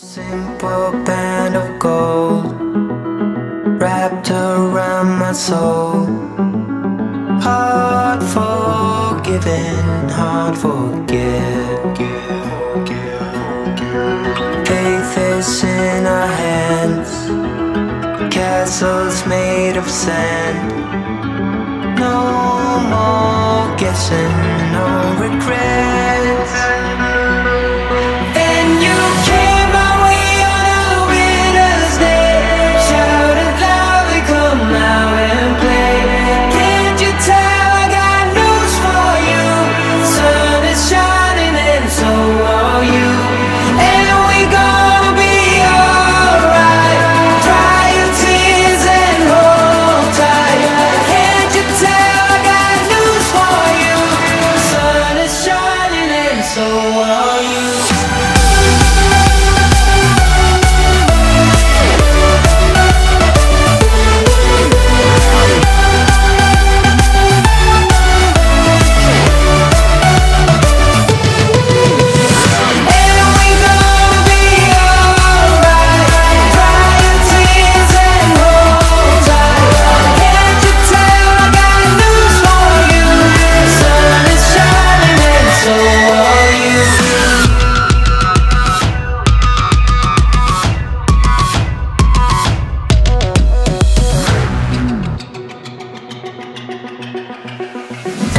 Simple band of gold wrapped around my soul. Hard forgiven, hard forget. Faith is in our hands, castles made of sand. No more guessing.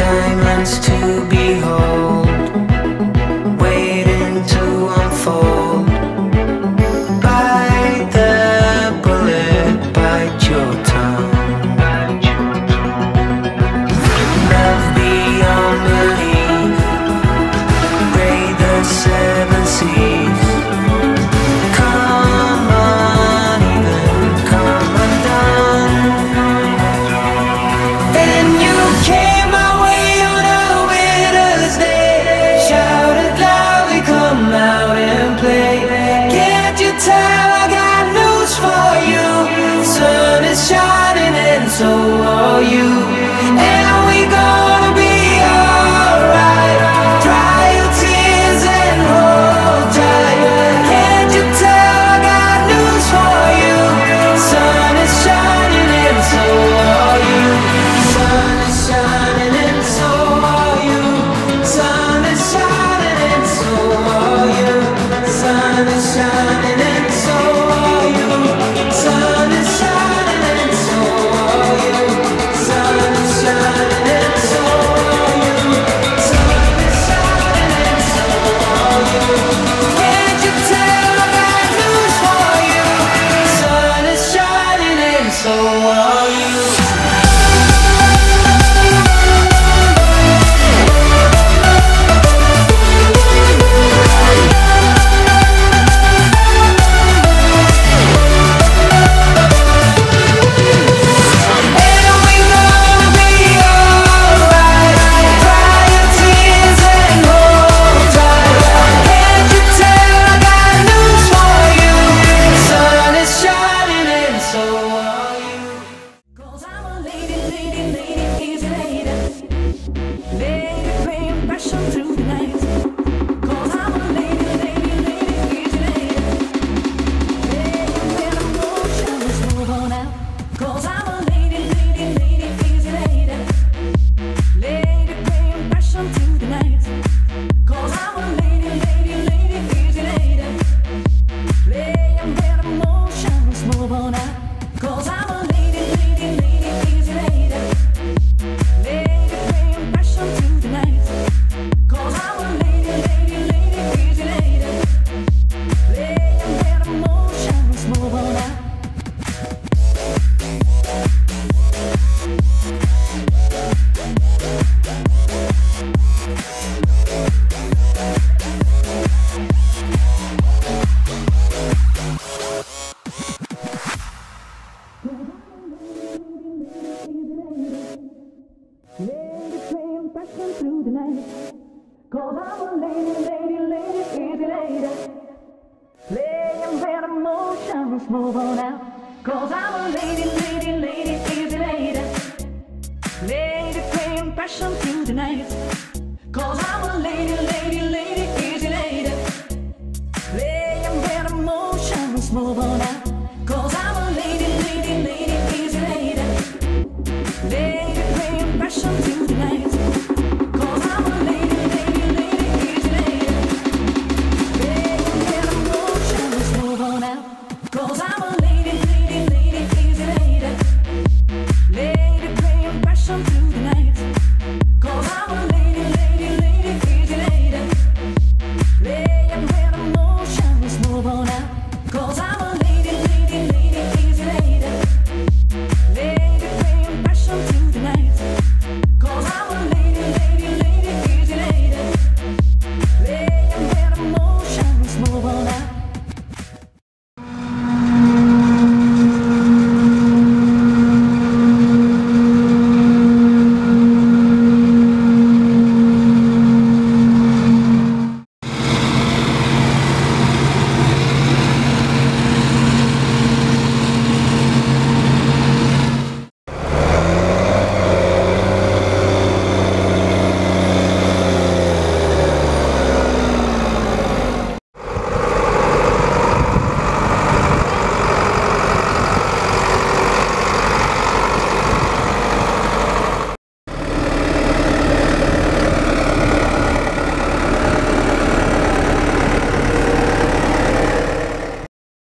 diamonds to behold. so for lady, lady, lady, easy lady. Laying their emotions, move on out. Cause I'm a lady, lady, lady, easy lady. Lady, playing passion through the night. Cause I'm a lady, lady, lady, easy lady. Laying their emotions, move on out. Cause I'm a lady, lady, lady, easy lady. Lady, playing passion through the night.